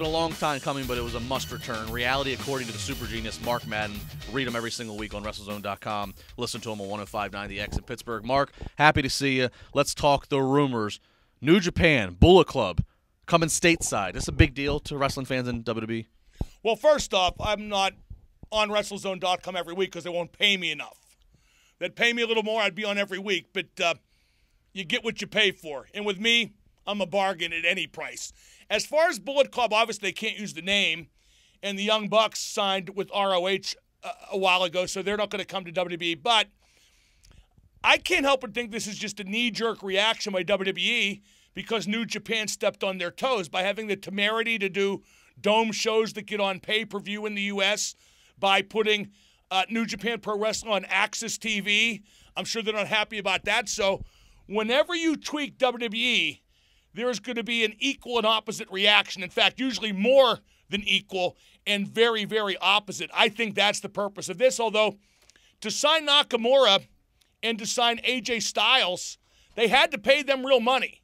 been a long time coming, but it was a must return. Reality according to the super genius Mark Madden. Read him every single week on WrestleZone.com. Listen to him on 105.9 The X in Pittsburgh. Mark, happy to see you. Let's talk the rumors. New Japan, Bullet Club, coming stateside. This is a big deal to wrestling fans in WWE. Well, first off, I'm not on WrestleZone.com every week because they won't pay me enough. They'd pay me a little more, I'd be on every week, but uh, you get what you pay for. And with me, I'm a bargain at any price. As far as Bullet Club, obviously they can't use the name, and the Young Bucks signed with ROH a, uh, a while ago, so they're not going to come to WWE. But I can't help but think this is just a knee jerk reaction by WWE because New Japan stepped on their toes by having the temerity to do dome shows that get on pay per view in the U.S., by putting uh, New Japan Pro Wrestling on AXS TV. I'm sure they're not happy about that. So, whenever you tweak WWE, there's going to be an equal and opposite reaction. In fact, usually more than equal and very, very opposite. I think that's the purpose of this. Although, to sign Nakamura and to sign AJ Styles, they had to pay them real money.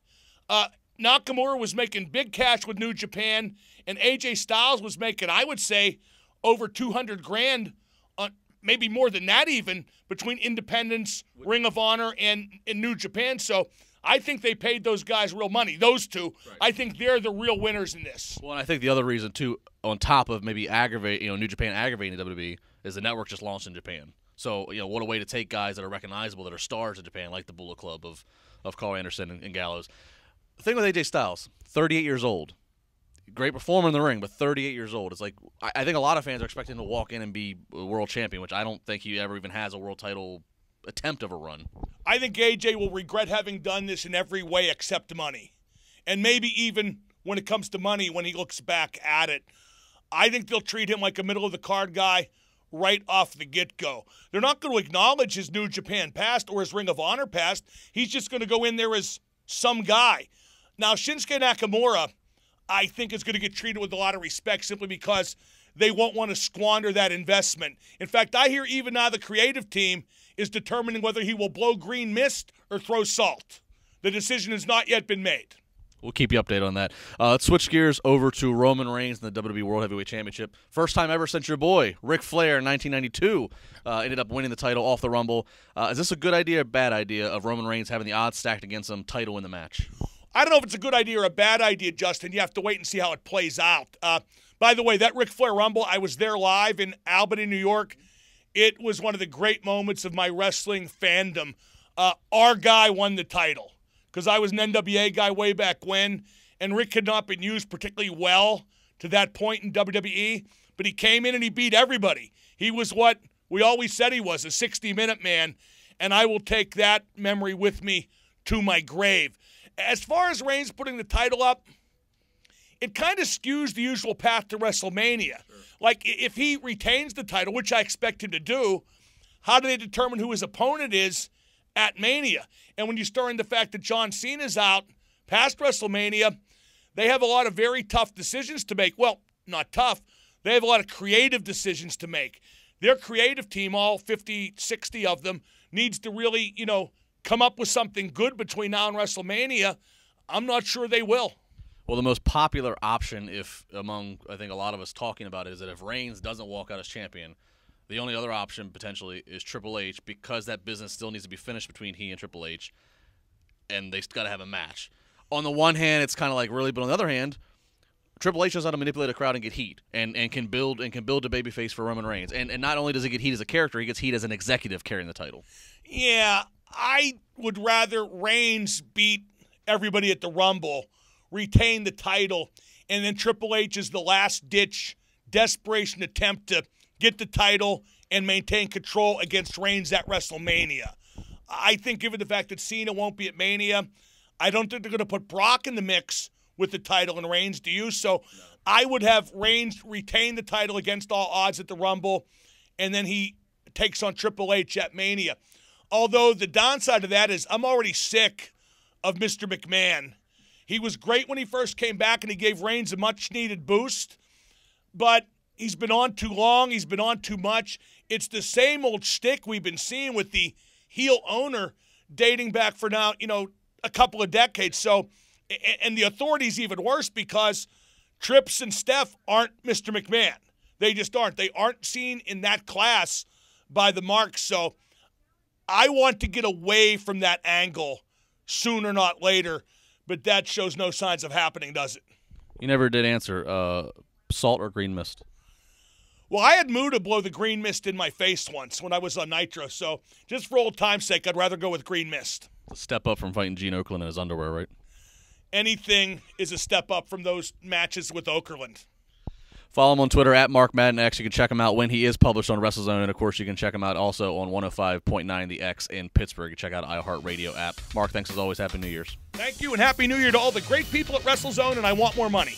Uh, Nakamura was making big cash with New Japan, and AJ Styles was making, I would say, over 200 grand, on, maybe more than that even, between Independents, Ring of Honor, and, and New Japan. So I think they paid those guys real money. Those two, right. I think they're the real winners in this. Well, and I think the other reason too, on top of maybe aggravate, you know, New Japan aggravating the WWE, is the network just launched in Japan. So you know, what a way to take guys that are recognizable, that are stars in Japan, like the Bullet Club of of Karl Anderson and, and Gallows. The thing with AJ Styles, 38 years old, great performer in the ring, but 38 years old. It's like I, I think a lot of fans are expecting him to walk in and be a world champion, which I don't think he ever even has a world title attempt of a run. I think AJ will regret having done this in every way except money, and maybe even when it comes to money when he looks back at it. I think they'll treat him like a middle of the card guy right off the get go. They're not going to acknowledge his New Japan past or his Ring of Honor past. He's just going to go in there as some guy. Now, Shinsuke Nakamura I think is going to get treated with a lot of respect simply because they won't want to squander that investment. In fact, I hear even now the creative team is determining whether he will blow green mist or throw salt. The decision has not yet been made. We'll keep you updated on that. Uh, let's switch gears over to Roman Reigns in the WWE World Heavyweight Championship. First time ever since your boy Ric Flair in 1992 uh, ended up winning the title off the Rumble. Uh, is this a good idea or bad idea of Roman Reigns having the odds stacked against him, title in the match? I don't know if it's a good idea or a bad idea, Justin. You have to wait and see how it plays out. By the way, that Ric Flair Rumble, I was there live in Albany, New York. It was one of the great moments of my wrestling fandom. Uh, our guy won the title because I was an NWA guy way back when, and Ric had not been used particularly well to that point in WWE, but he came in and he beat everybody. He was what we always said he was a 60 minute man, and I will take that memory with me to my grave. As far as Reigns putting the title up, it kind of skews the usual path to WrestleMania. Sure. Like, if he retains the title, which I expect him to do, how do they determine who his opponent is at Mania? And when you start in the fact that John Cena's out past WrestleMania, they have a lot of very tough decisions to make. Well, not tough, they have a lot of creative decisions to make. Their creative team, all 50, 60 of them, needs to really, you know, come up with something good between now and WrestleMania, I'm not sure they will. Well, the most popular option, if among I think a lot of us talking about it, is that if Reigns doesn't walk out as champion, the only other option potentially is Triple H because that business still needs to be finished between he and Triple H, and they got to have a match. On the one hand, it's kind of like really, but on the other hand, Triple H knows how to manipulate a crowd and get heat, and, and can build and can build a babyface for Roman Reigns. And and not only does he get heat as a character, he gets heat as an executive carrying the title. Yeah, I would rather Reigns beat everybody at the Rumble, retain the title, and then Triple H is the last ditch desperation attempt to get the title and maintain control against Reigns at WrestleMania. I think, given the fact that Cena won't be at Mania, I don't think they're going to put Brock in the mix with the title and Reigns. Do you? So. I would have Reigns retain the title against all odds at the Rumble, and then he takes on Triple H at Mania. Although the downside of that is I'm already sick of Mr. McMahon. He was great when he first came back and he gave Reigns a much needed boost, but he's been on too long. He's been on too much. It's the same old shtick we've been seeing with the heel owner dating back for now, you know, a couple of decades. So, and the authority's even worse because Trips and Steph aren't Mr. McMahon. They just aren't. They aren't seen in that class by the marks. So I want to get away from that angle sooner, not later. But that shows no signs of happening, does it? You never did answer uh, salt or green mist. Well, I had Muta blow the green mist in my face once when I was on Nitro. So just for old time's sake, I'd rather go with green mist. It's a step up from fighting Gene Okerlund in his underwear, right? Anything is a step up from those matches with Okerlund. Follow him on Twitter at Mark Madden X. You can check him out when he is published on WrestleZone, and of course, you can check him out also on 105.9 The X in Pittsburgh. Check out iHeartRadio app. Mark, thanks as always. Happy New Year's. Thank you, and Happy New Year to all the great people at WrestleZone, and I want more money.